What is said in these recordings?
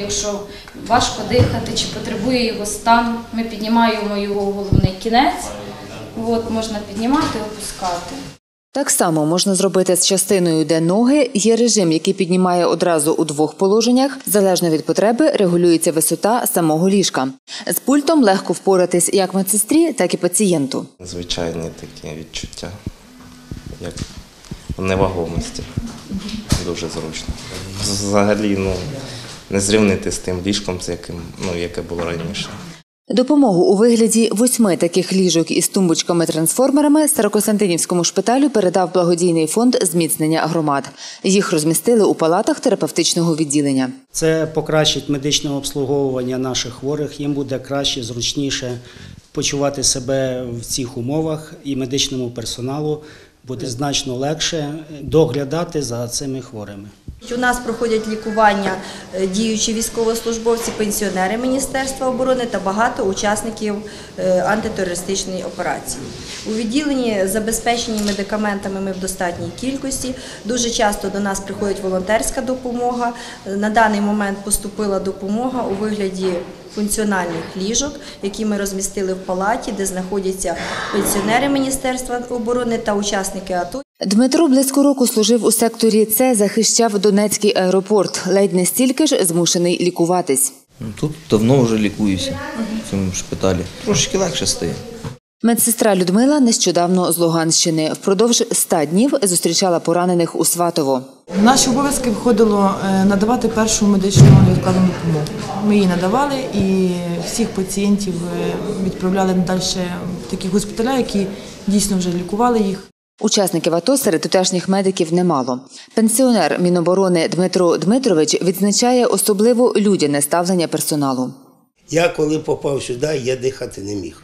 Якщо важко дихати чи потребує його стан, ми піднімаємо його головний кінець. От, можна піднімати, опускати. Так само можна зробити з частиною, де ноги є режим, який піднімає одразу у двох положеннях. Залежно від потреби регулюється висота самого ліжка. З пультом легко впоратись як медсестрі, так і пацієнту. Звичайні такі відчуття, як невагомості. Дуже зручно. Взагалі, ну, не зрівнити з тим ліжком, з яким, ну, яке було раніше. Допомогу у вигляді восьми таких ліжок із тумбочками-трансформерами Старокостянтинівському шпиталю передав благодійний фонд зміцнення громад. Їх розмістили у палатах терапевтичного відділення. Це покращить медичне обслуговування наших хворих. Їм буде краще, зручніше почувати себе в цих умовах, і медичному персоналу буде значно легше доглядати за цими хворими. У нас проходять лікування е, діючі військовослужбовці, пенсіонери Міністерства оборони та багато учасників е, антитерористичної операції. У відділенні забезпечені медикаментами ми в достатній кількості. Дуже часто до нас приходить волонтерська допомога. Е, На даний момент поступила допомога у вигляді функціональних ліжок, які ми розмістили в палаті, де знаходяться пенсіонери Міністерства оборони та учасники АТО. Дмитро близько року служив у секторі С, захищав Донецький аеропорт. Ледь не стільки ж змушений лікуватись. Ну, Тут давно вже лікуюся в цьому шпиталі. Трошки легше стає. Медсестра Людмила нещодавно з Луганщини. Впродовж ста днів зустрічала поранених у Сватово. В наші обов'язки входило е, надавати першу медичну невідкладну допомогу. Ми її надавали і всіх пацієнтів е, відправляли далі в такі госпіталя, які дійсно вже лікували їх. Учасників АТО серед тутешніх медиків немало. Пенсіонер Міноборони Дмитро Дмитрович відзначає особливо людяне ставлення персоналу. Я коли попав сюди, я дихати не міг.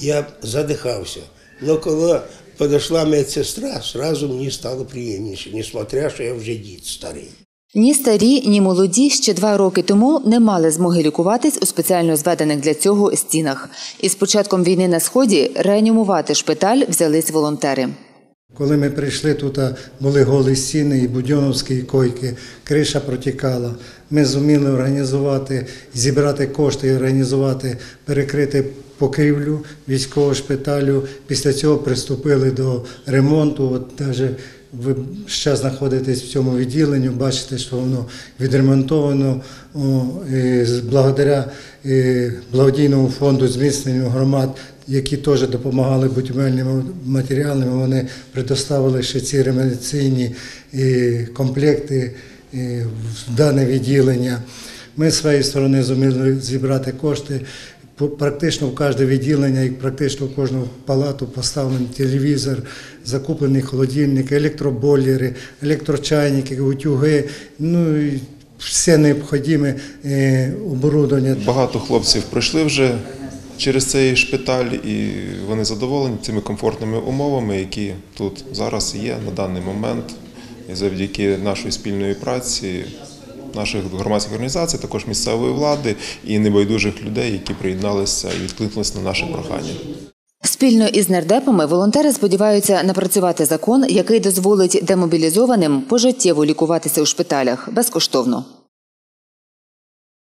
Я задихався. Але коли підійшла медсестра, сразу мені стало приємніше, несмотря, що я вже дід старий. Ні старі, ні молоді ще два роки тому не мали змоги лікуватись у спеціально зведених для цього стінах. І з початком війни на сході реанімувати шпиталь взялись волонтери. Коли ми прийшли, тут були голі стіни, і будьоновські і койки, криша протікала. Ми зуміли організувати, зібрати кошти і організувати, перекрити покрівлю військового шпиталю. Після цього приступили до ремонту. От навіть ви зараз знаходитесь в цьому відділенні, бачите, що воно відремонтовано і благодаря благодійному фонду зміцненню громад, які теж допомагали будівельними матеріалами. Вони предоставили ще ці ремедиційні і комплекти в дане відділення. Ми з своєї сторони зуміли зібрати кошти. Практично в кожне відділення і практично в кожну палату поставлений телевізор, закуплений холодильник, електробойлери, електрочайники, утюги, ну і все необхідне е, оборудовання. Багато хлопців пройшли вже через цей шпиталь, і вони задоволені цими комфортними умовами, які тут зараз є на даний момент. І завдяки нашої спільної праці, наших громадських організацій, також місцевої влади і небайдужих людей, які приєдналися і відкликнулися на наше прохання. Спільно із нардепами волонтери сподіваються напрацювати закон, який дозволить демобілізованим пожиттєво лікуватися у шпиталях безкоштовно.